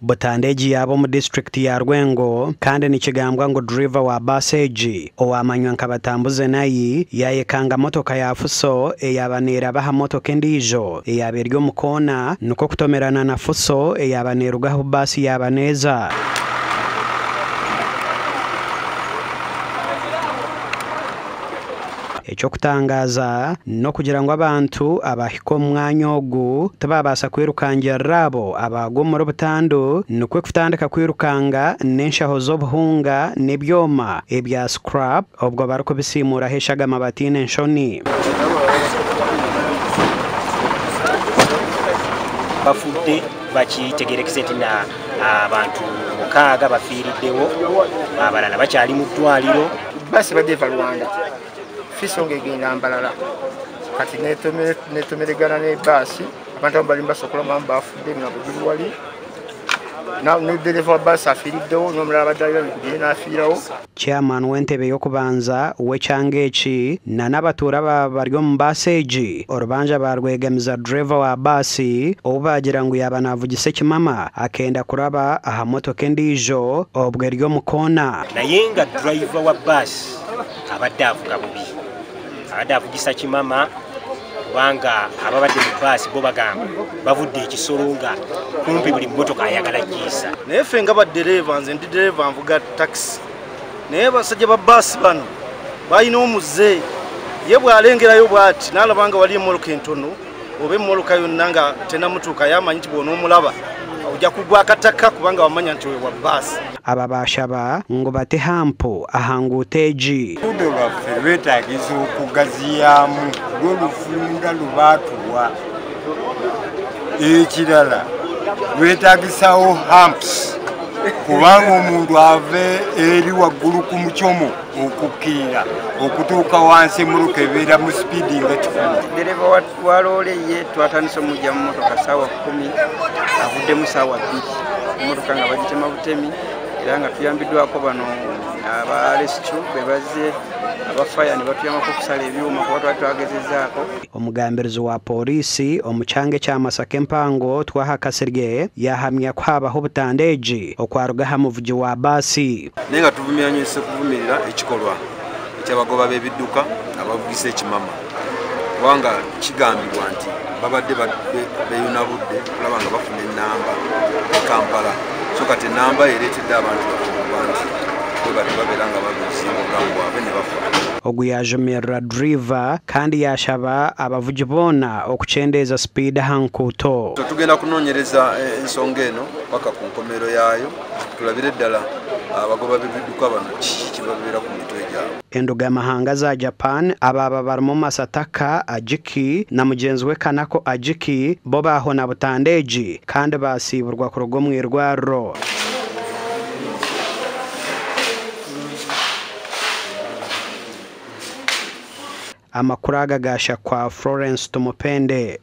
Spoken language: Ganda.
butandeegi yaaba mu disitulikiti ya rwengo kandi nikigambwa ngu driver wa baasi egi owamanywa nka batambuze nayi yayekanga motoka ya fuso eyaba neeraba ha motoka endiijo eyaba eri omu koona nikwo kutomerana na fuso eyaba neerugaho baasi yaba neeza icyo kutangaza no kugira ngo abantu abahiko mu mwanya ogu tababasa kwirukangira rabo abago muri butandu nukwe kutandika kwirukanga nenshaho z'obuhunga n'ibyoma ebya scrap obwo bariko bisimura heshaga amabati n'enshoni bafudde bakitegerekese nti na ah, abantu mukaaga bafiiriddewo abalala bakyali mu ddwaliro. Basibadde va rwanda fiso ng'egenda mbalala kati netomeregana ne baasi abantu abamu bali mbasokolamu bafudde nga bugiri wali. Nedereva wa baasi afiiriddewo n'omulala abadde bikugire n'afiirawo. Chairman w'entebe y'okubanza w'ekyanga eki na n'abatuura baba bari omu baasi egi. Orubanja barwegamiza driva wa baasi obu bagira ngu yaba naavugisa ekimama akenda kuraba aha motoka endiijo obwo eri omu koona naye nga driva wa baasi abadde avuga bubi abadde avugisa kimama kubanga ababadde mu baasi bo bagamba bavudde ekisolo nga kumpi buli mmotoka ayagala kiisa naye ffe nga baddereeva nze ndi dereeva nvuga takisi naye basajja ba baasi bano balina omuze ye bw'alengerayo bw'ati n'alaba nga wali emmoloka entono oba emmoloka yonna nga tenamutuuka yamanyi nti bw'onoomulaba ujya kugwa kataka kubanga wamanya nti wa bus aba bashaba ngo bate hampo ahangu uteji kudo baffe beetagisa okugaziyamu lwo lufunga lubaatuwa ekirala lwetagisawo hamps kubanga omuntu ave eri waggulu ku mukyomo okukkirira okutuuka wansi emuluka ebeera mu sipiidi nga kifuna. Dereva wa loole ye twatandise omujja mu motoka saawa kumi avuddemu saawa bbiri. Emotoka nga bagitema butemi era nga tuyambiddwako bano aba rescu bebaze abafaya ne batuyamako okusala ebyuma kuba twali twagezezaako. Omugambirizi wa poliisi omu kyanga ekya masaka empango twahakasirye yahamya kuhabaho obutandeegi okwaruga aha muvugi wa baasi naye nga tuvumira nyo ese kuvumirira ekikolwa ekyabagoba b'ebidduka abavugisa ekimama. Kubanga kigambibwa nti babadde beyunabudde kulaba nga bafuna enamba e kampala. So kati enamba ereetedde abantu bakuba nti bari babiranga babizi ngo abenye bafata okuyajumira driver kandi yashaba abavugi bona okuchendeza speed hankuto. Tugenda kunonyereza eh, ensonga eno ku nkomero yayo tulabire ddala abagoba b'ebidduka bano kiki babeera ku mitwe gyabwe? Enduga amahanga za japan ababa barimo masataka ajiki na mugenzi we kanako ajiki bo baahona butandeegi kandi baasiiburwa ku rugo mu amakuru aga gashakwa florence tumupende